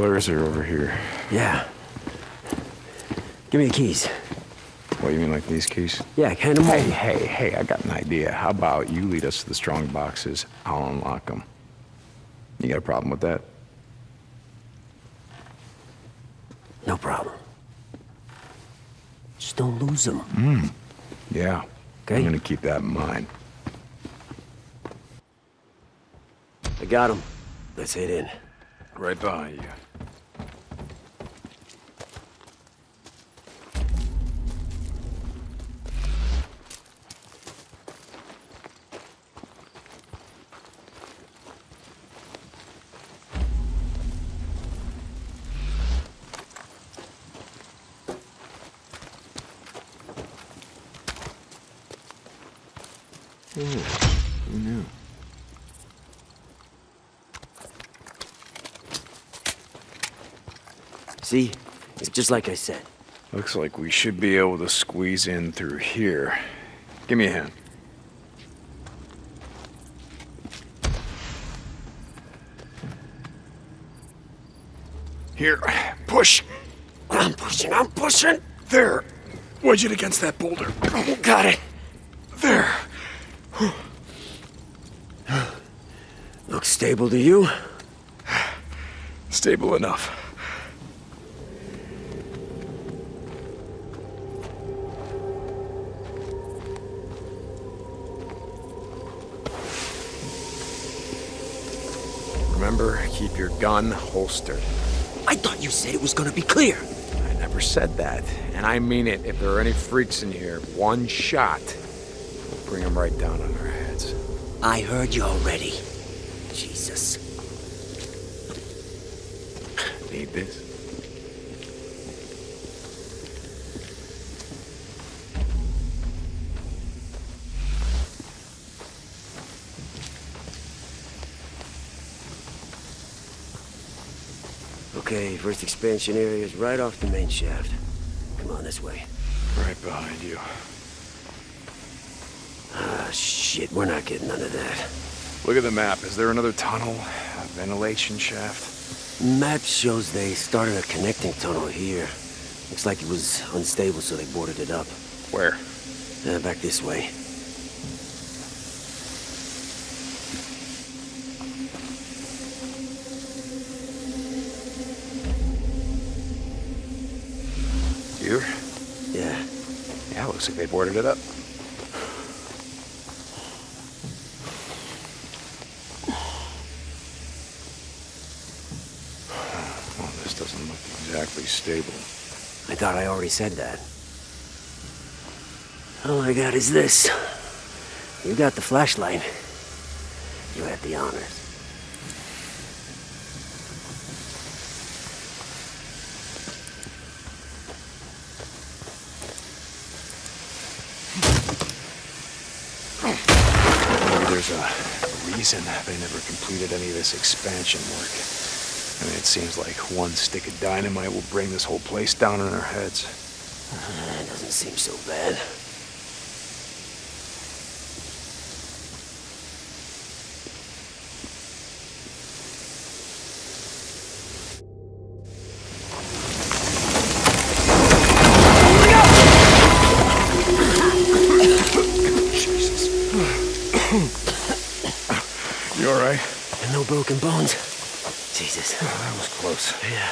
flares are over here. Yeah. Give me the keys. What, you mean like these keys? Yeah, hand them Hey, over. hey, hey, I got an idea. How about you lead us to the strong boxes? I'll unlock them. You got a problem with that? No problem. Just don't lose them. Hmm. Yeah. Okay. I'm gonna keep that in mind. I got them. Let's head in. Right behind you. Who knew? See? It's just like I said. Looks like we should be able to squeeze in through here. Give me a hand. Here, push. I'm pushing, I'm pushing. There. Wedge it against that boulder. Oh, got it. There. Looks stable to you? Stable enough. Remember, keep your gun holstered. I thought you said it was gonna be clear. I never said that, and I mean it. If there are any freaks in here, one shot will bring them right down on their heads. I heard you already. Jesus. Need this? First expansion area is right off the main shaft. Come on, this way. Right behind you. Ah, shit, we're not getting none of that. Look at the map. Is there another tunnel? A ventilation shaft? Map shows they started a connecting tunnel here. Looks like it was unstable, so they boarded it up. Where? Uh, back this way. Looks like they boarded it up. Well, this doesn't look exactly stable. I thought I already said that. All I got is this. You got the flashlight. You had the honors. Maybe there's a reason they never completed any of this expansion work. I mean, it seems like one stick of dynamite will bring this whole place down on our heads. Uh, that doesn't seem so bad. Broken bones. Jesus. Oh, that was close. Yeah.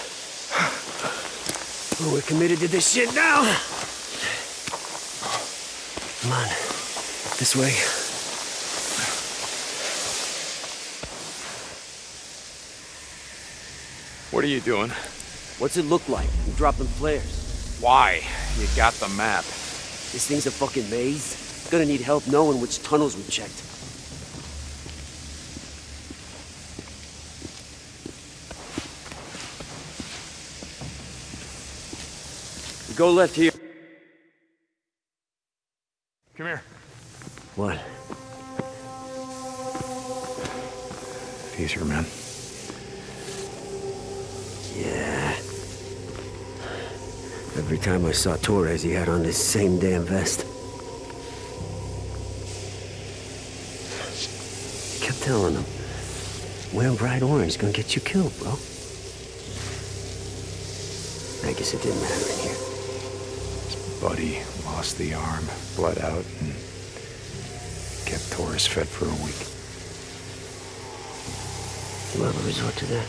Well, we're committed to this shit now. Come on. This way. What are you doing? What's it look like? I'm dropping flares. Why? You got the map. This thing's a fucking maze. Gonna need help knowing which tunnels we checked. Go left here. Come here. What? Easier, man. Yeah. Every time I saw Torres, he had on this same damn vest. I Kept telling him, wearing bright orange gonna get you killed, bro. I guess it didn't matter in here. Buddy lost the arm, bled out, and kept Torres fed for a week. You ever resort to that?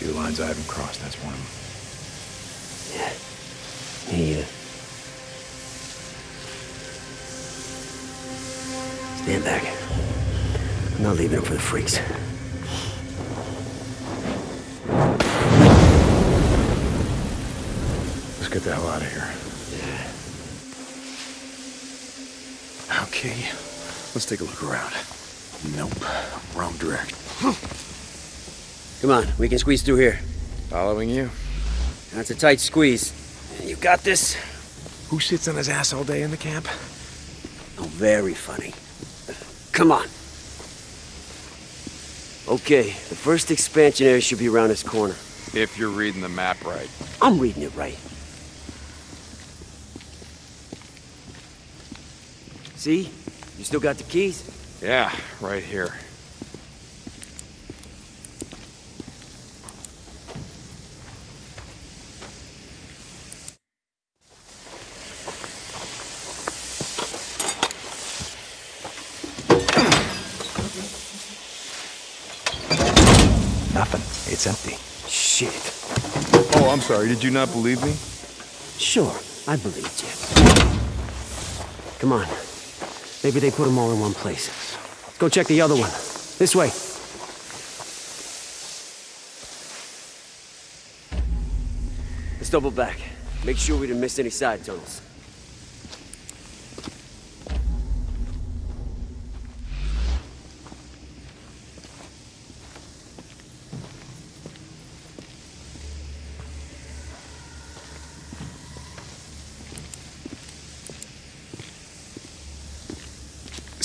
few lines I haven't crossed, that's one of them. Yeah. Me either. Uh, Stand back. I'm not leaving him for the freaks. Get the hell out of here. Yeah. Okay. Let's take a look around. Nope. Wrong direction. Come on, we can squeeze through here. Following you. That's a tight squeeze. You got this? Who sits on his ass all day in the camp? Oh, very funny. Come on. Okay, the first expansion area should be around this corner. If you're reading the map right. I'm reading it right. See? You still got the keys? Yeah, right here. Nothing. It's empty. Shit. Oh, I'm sorry. Did you not believe me? Sure, I believed you. Come on. Maybe they put them all in one place. Let's go check the other one. This way. Let's double back. Make sure we didn't miss any side tunnels.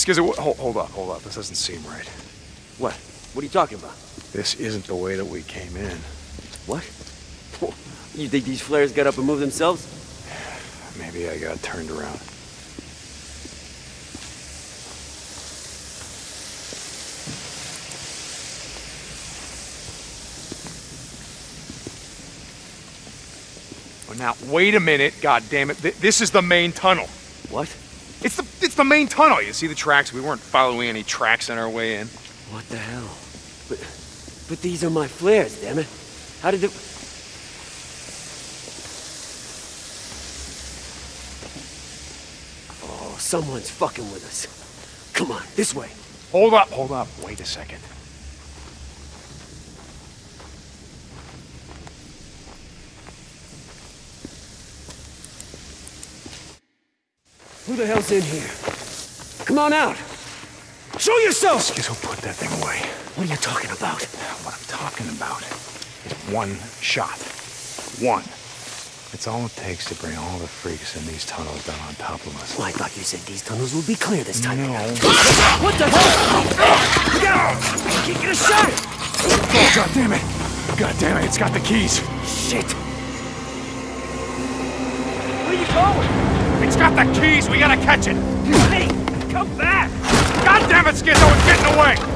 Skizzy, hold, hold up, hold up. This doesn't seem right. What? What are you talking about? This isn't the way that we came in. What? You think these flares got up and moved themselves? Maybe I got turned around. Well, now, wait a minute, God damn it! This is the main tunnel. What? It's the main tunnel. You see the tracks? We weren't following any tracks on our way in. What the hell? But but these are my flares, damn it. How did it Oh, someone's fucking with us. Come on, this way. Hold up, hold up. Wait a second. Who the hell's in here? Come on out! Show yourself! Skizzo, put that thing away. What are you talking about? What I'm talking about is one shot. One. It's all it takes to bring all the freaks in these tunnels down on top of us. Well, I thought you said these tunnels would be clear this time. No. What the hell? I can't get a shot! Oh, God damn it! God damn it, it's got the keys. Shit! Where are you going? It's got the keys. We gotta catch it. Hey, come back! God damn it, Skizzo! It's getting away!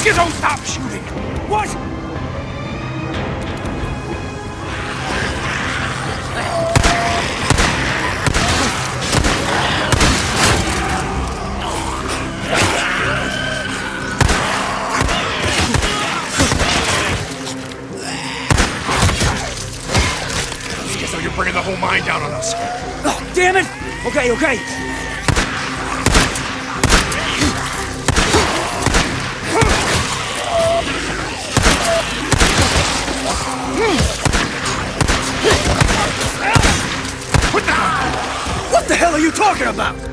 Skizzo, stop shooting! What? You're bringing the whole mine down on us. Oh, damn it! Okay, okay. What the? What the hell are you talking about?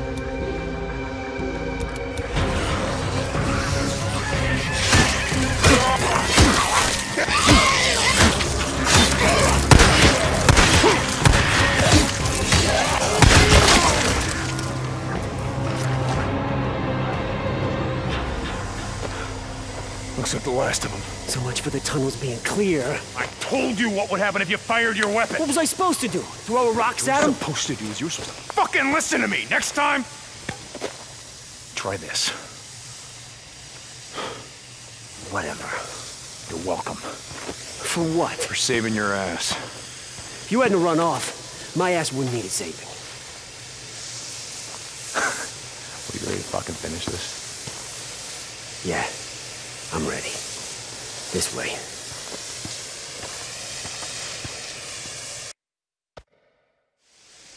For the tunnels being clear. I told you what would happen if you fired your weapon. What was I supposed to do? Throw rocks at him? supposed to do is you're supposed to fucking listen to me. Next time, try this. Whatever. You're welcome For what? for saving your ass. If you hadn't run off, my ass wouldn't need a saving. Are you ready to fucking finish this? Yeah, I'm ready. This way.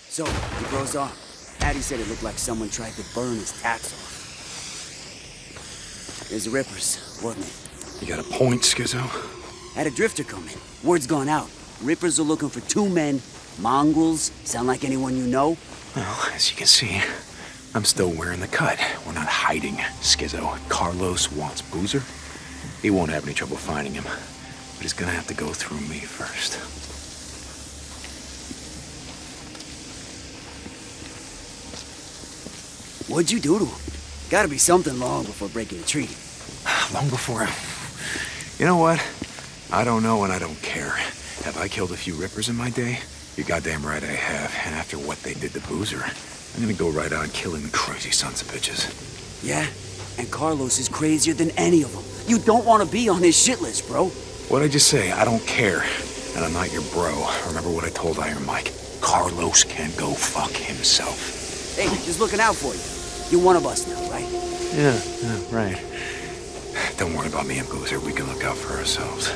So, he grows off. Patty said it looked like someone tried to burn his tats off. There's the Rippers, wasn't it? You got a point, Skizzo? Had a drifter come in. Word's gone out. Rippers are looking for two men. Mongrels. Sound like anyone you know? Well, as you can see, I'm still wearing the cut. We're not hiding, Skizzo. Carlos wants Boozer. He won't have any trouble finding him, but he's gonna have to go through me first. What'd you do to him? Gotta be something long before breaking the treaty. Long before. You know what? I don't know and I don't care. Have I killed a few rippers in my day? You're goddamn right I have. And after what they did to Boozer, I'm gonna go right on killing the crazy sons of bitches. Yeah? And Carlos is crazier than any of them. You don't want to be on his shit list, bro. What'd I just say? I don't care. And I'm not your bro. Remember what I told Iron Mike? Carlos can go fuck himself. Hey, just looking out for you. You're one of us now, right? Yeah, yeah, right. Don't worry about me and Boozer. We can look out for ourselves.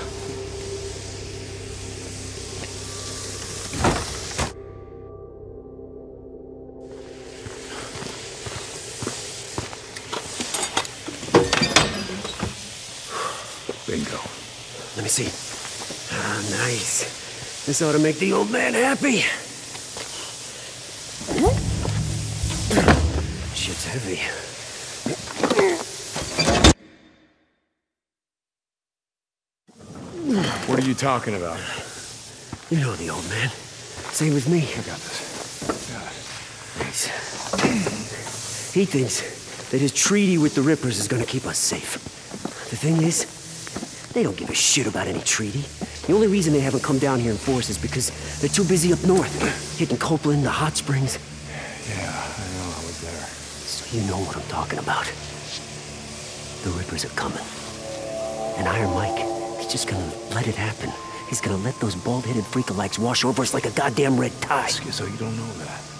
See. Ah, nice. This ought to make the old man happy. Shit's heavy. What are you talking about? You know the old man. Same as me. I got this. Got it. He's- He thinks that his treaty with the Rippers is gonna keep us safe. The thing is, they don't give a shit about any treaty. The only reason they haven't come down here in force is because they're too busy up north, hitting Copeland, the hot springs. Yeah, I know. I was there. So You know what I'm talking about. The Rippers are coming. And Iron Mike, he's just gonna let it happen. He's gonna let those bald-headed freakalikes wash over us like a goddamn red tide. So you don't know that.